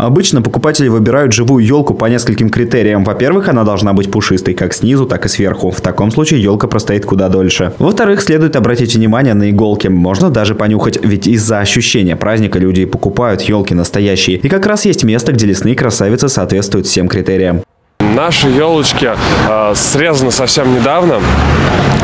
Обычно покупатели выбирают живую елку по нескольким критериям. Во-первых, она должна быть пушистой как снизу, так и сверху. В таком случае елка простоит куда дольше. Во-вторых, следует обратить внимание на иголки. Можно даже понюхать, ведь из-за ощущения праздника люди покупают елки настоящие. И как раз есть место, где лесные красавицы соответствуют всем критериям. Наши елочки э, срезаны совсем недавно,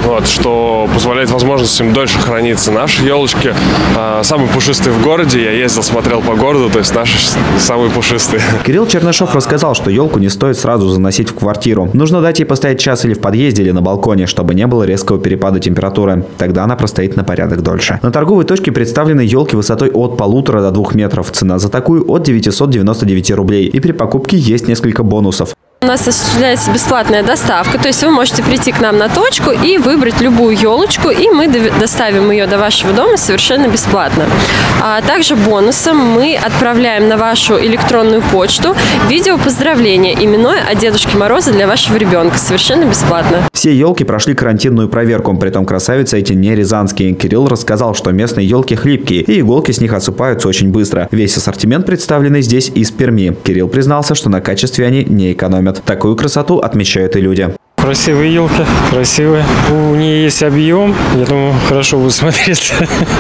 вот, что позволяет возможность им дольше храниться. Наши елочки э, самые пушистые в городе. Я ездил, смотрел по городу, то есть наши самые пушистые. Кирилл Чернышов рассказал, что елку не стоит сразу заносить в квартиру. Нужно дать ей постоять час или в подъезде, или на балконе, чтобы не было резкого перепада температуры. Тогда она простоит на порядок дольше. На торговой точке представлены елки высотой от полутора до двух метров. Цена за такую от 999 рублей. И при покупке есть несколько бонусов. У нас осуществляется бесплатная доставка, то есть вы можете прийти к нам на точку и выбрать любую елочку, и мы доставим ее до вашего дома совершенно бесплатно. А также бонусом мы отправляем на вашу электронную почту видео поздравления именное от Дедушки Мороза для вашего ребенка совершенно бесплатно. Все елки прошли карантинную проверку, при этом красавицы эти не рязанские. Кирилл рассказал, что местные елки хлипкие, и иголки с них осыпаются очень быстро. Весь ассортимент представленный здесь из Перми. Кирилл признался, что на качестве они не экономят. Такую красоту отмечают и люди. Красивые елки, красивые. У нее есть объем, я думаю, хорошо будет смотреться.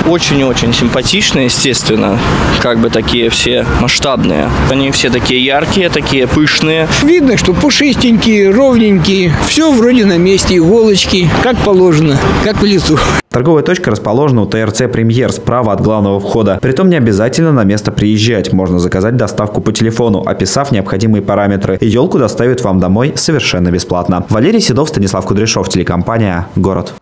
Очень-очень симпатичные, естественно. Как бы такие все масштабные. Они все такие яркие, такие пышные. Видно, что пушистенькие, ровненькие. Все вроде на месте, иголочки, как положено, как в лесу. Торговая точка расположена у ТРЦ «Премьер» справа от главного входа. Притом не обязательно на место приезжать. Можно заказать доставку по телефону, описав необходимые параметры. И елку доставят вам домой совершенно бесплатно. Валерий Седов, Станислав Кудряшов, телекомпания «Город».